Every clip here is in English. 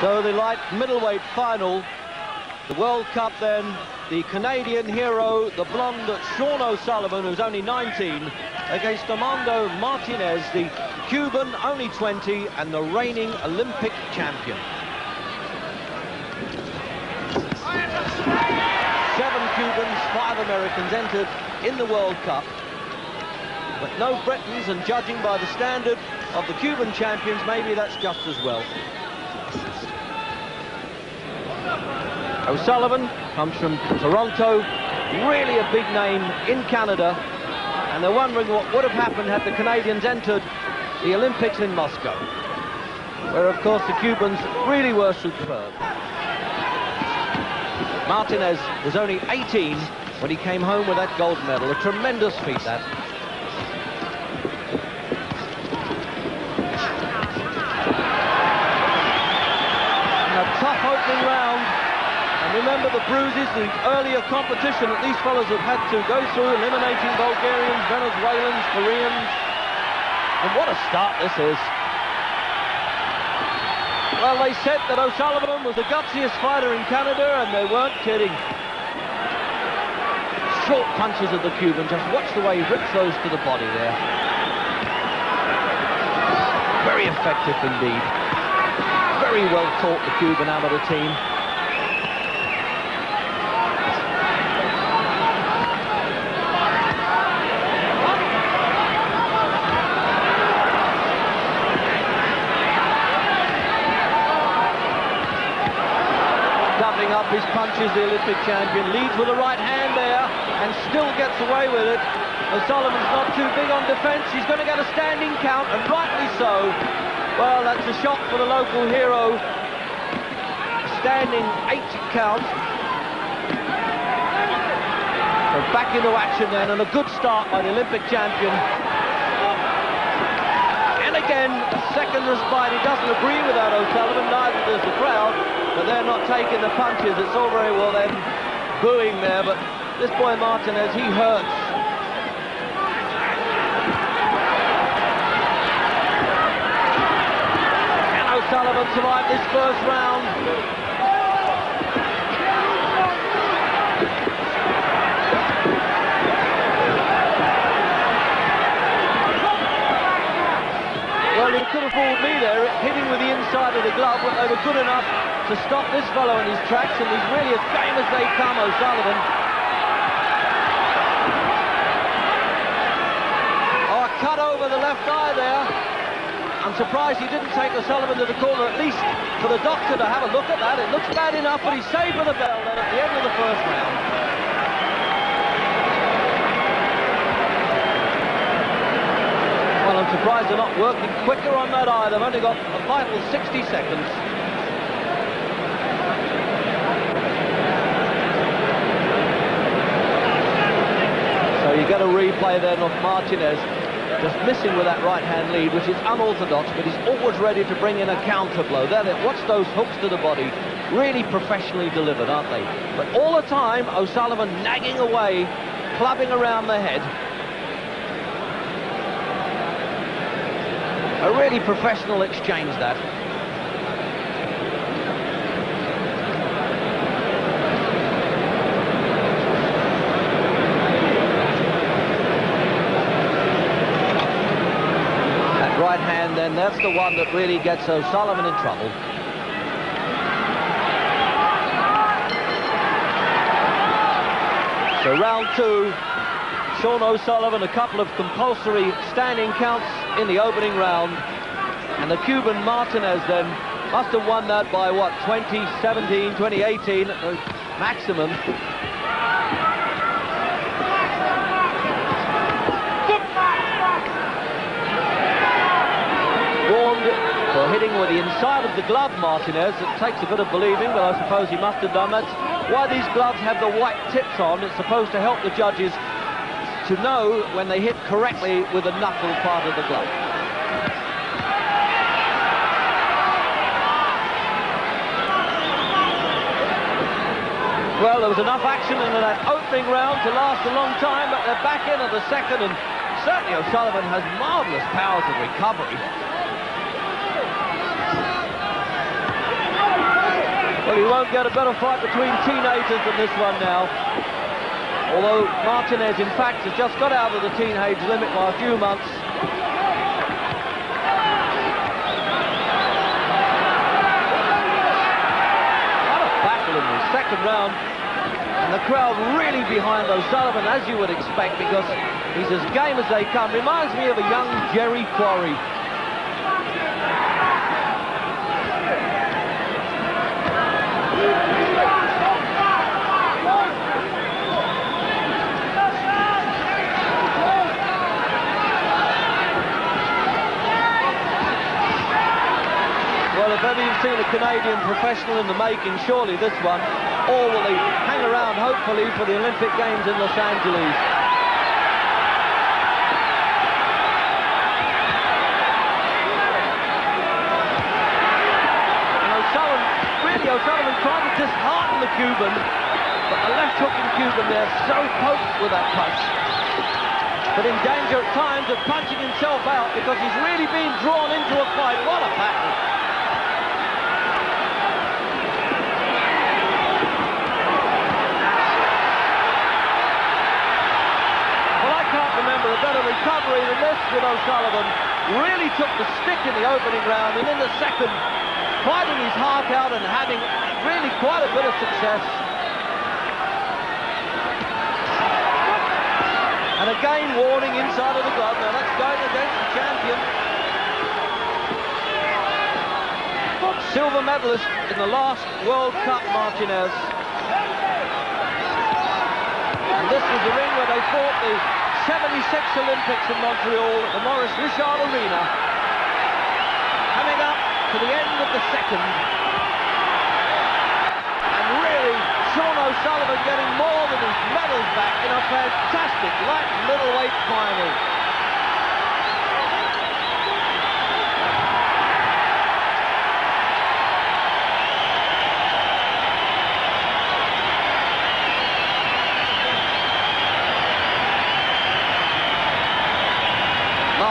So the light middleweight final, the World Cup then, the Canadian hero, the blonde Shawn O'Sullivan, who's only 19, against Armando Martinez, the Cuban, only 20, and the reigning Olympic champion. Seven Cubans, five Americans entered in the World Cup, but no Britons, and judging by the standard of the Cuban champions, maybe that's just as well. O'Sullivan comes from Toronto, really a big name in Canada, and they're wondering what would have happened had the Canadians entered the Olympics in Moscow, where of course the Cubans really were superb. Martinez was only 18 when he came home with that gold medal, a tremendous feat that. And a tough opening round remember the bruises, the earlier competition that these fellows have had to go through, eliminating Bulgarians, Venezuelans, Koreans. And what a start this is. Well, they said that O'Sullivan was the gutsiest fighter in Canada, and they weren't kidding. Short punches of the Cuban. Just watch the way he rips those to the body there. Very effective indeed. Very well taught, the Cuban amateur team. His punches, the Olympic champion. Leads with the right hand there and still gets away with it. O'Sullivan's not too big on defence. He's going to get a standing count, and rightly so. Well, that's a shot for the local hero. Standing eight count. Back into action then, and a good start by the Olympic champion. And second respite. He doesn't agree with that, O'Sullivan, neither does the crowd but they're not taking the punches. It's all very well them booing there, but this boy Martinez, he hurts. And O'Sullivan survived this first round. Well, he could have fooled me there, hitting with the inside of the glove, but they were good enough to stop this fellow in his tracks, and he's really as game as they come, O'Sullivan. Oh, a cut over the left eye there. I'm surprised he didn't take O'Sullivan to the corner, at least for the doctor to have a look at that. It looks bad enough, but he's saved for the bell then at the end of the first round. Well, I'm surprised they're not working quicker on that eye. They've only got a vital 60 seconds. You get a replay then of Martinez just missing with that right-hand lead, which is unorthodox, but he's always ready to bring in a counter blow. There, watch those hooks to the body, really professionally delivered, aren't they? But all the time, O'Sullivan nagging away, clubbing around the head. A really professional exchange, that. Then that's the one that really gets O'Sullivan in trouble. So round two, Shawn O'Sullivan, a couple of compulsory standing counts in the opening round. And the Cuban Martinez then must have won that by, what, 2017, 2018, maximum. for hitting with the inside of the glove, Martinez. It takes a bit of believing, but I suppose he must have done that. Why these gloves have the white tips on, it's supposed to help the judges to know when they hit correctly with the knuckle part of the glove. Well, there was enough action in that opening round to last a long time, but they're back in at the second, and certainly O'Sullivan has marvellous powers of recovery. Well, he won't get a better fight between teenagers than this one now. Although Martinez, in fact, has just got out of the teenage limit by a few months. What a battle in the second round. And the crowd really behind O'Sullivan, as you would expect, because he's as game as they come. Reminds me of a young Jerry Quarry. Well, if ever you've seen a Canadian professional in the making, surely this one. Or will he hang around, hopefully, for the Olympic Games in Los Angeles? And O'Sullivan, really O'Sullivan trying to dishearten the Cuban, but the left-hooking Cuban there so poked with that punch. But in danger at times of punching himself out because he's really being drawn into a fight. What a battle! remember a better recovery than this with O'Sullivan. Really took the stick in the opening round and in the second, fighting his heart out and having really quite a bit of success. And again, warning inside of the glove. Now that's going against the champion. Silver medalist in the last World Cup, Martinez. And this was the ring where they fought the 76 Olympics in Montreal at the Maurice Richard Arena. Coming up to the end of the second. And really, Shawn O'Sullivan getting more than his medals back in a fantastic light middleweight final.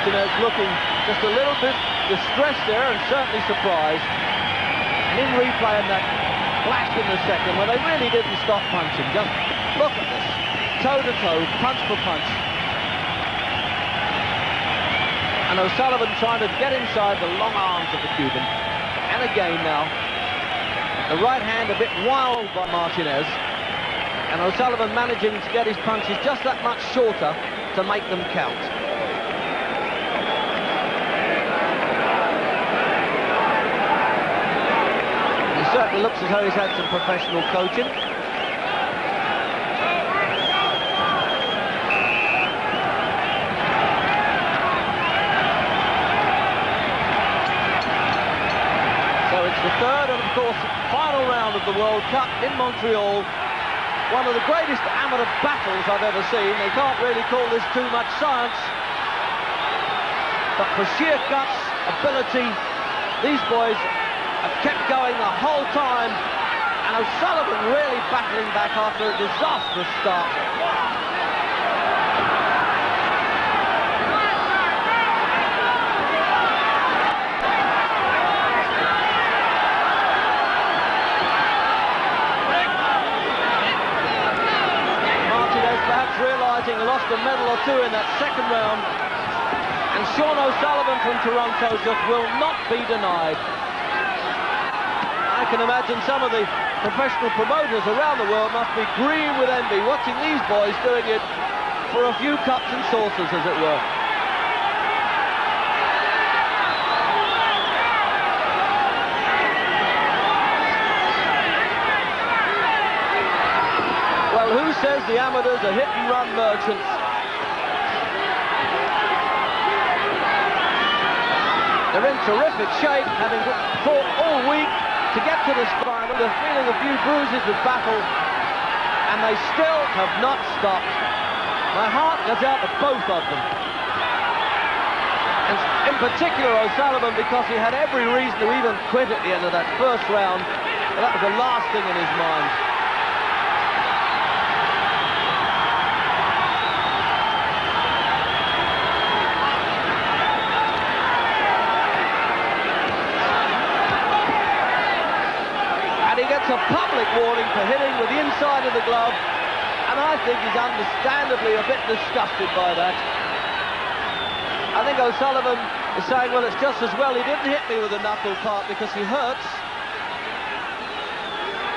Martinez looking just a little bit distressed there and certainly surprised. And in replay that flash in the second where they really didn't stop punching. Just look at this. Toe to toe, punch for punch. And O'Sullivan trying to get inside the long arms of the Cuban. And again now, the right hand a bit wild by Martinez. And O'Sullivan managing to get his punches just that much shorter to make them count. Certainly looks as though he's had some professional coaching. So it's the third and, of course, final round of the World Cup in Montreal. One of the greatest amateur battles I've ever seen. They can't really call this too much science. But for sheer guts, ability, these boys have kept going the whole time. And O'Sullivan really battling back after a disastrous start. Martinez perhaps realising lost a medal or two in that second round. And Shawn O'Sullivan from Toronto just will not be denied. Can imagine some of the professional promoters around the world must be green with envy watching these boys doing it for a few cups and saucers, as it were. Well, who says the amateurs are hit-and-run merchants? They're in terrific shape, having fought all week to get to this final. They're feeling a few bruises with battle, and they still have not stopped. My heart goes out to both of them. And in particular O'Sullivan because he had every reason to even quit at the end of that first round. But that was the last thing in his mind. A public warning for hitting with the inside of the glove, and I think he's understandably a bit disgusted by that. I think O'Sullivan is saying, well, it's just as well he didn't hit me with a knuckle part because he hurts.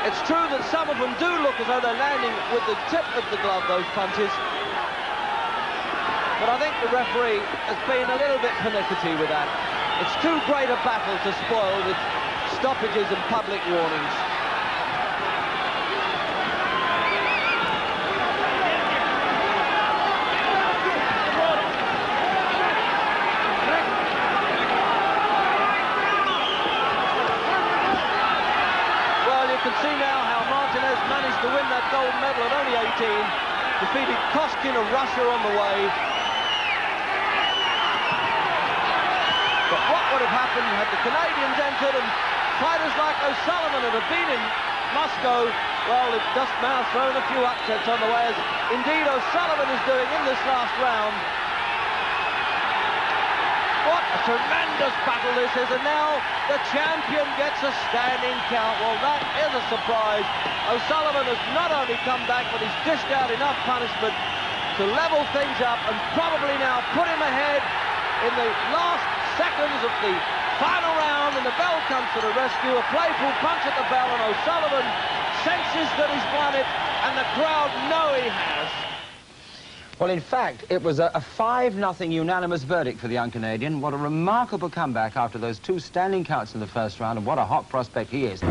It's true that some of them do look as though they're landing with the tip of the glove, those punches. But I think the referee has been a little bit pernickety with that. It's too great a battle to spoil with stoppages and public warnings. Well, you can see now how Martinez managed to win that gold medal at only 18, of Russia on the way. But what would have happened had the Canadians entered and fighters like O'Sullivan had been in Moscow, well, they've just now thrown a few upsets on the way, as indeed O'Sullivan is doing in this last round. What a tremendous battle this is, and now the champion gets a standing count. Well, that is a surprise. O'Sullivan has not only come back, but he's dished out enough punishment to level things up and probably now put him ahead in the last seconds of the final round, and the bell comes to the rescue. A playful punch at the bell, and O'Sullivan senses that he's won it, and the crowd know he has. Well, in fact, it was a, 5-0 unanimous verdict for the young Canadian. What a remarkable comeback after those two standing counts in the first round, and what a hot prospect he is.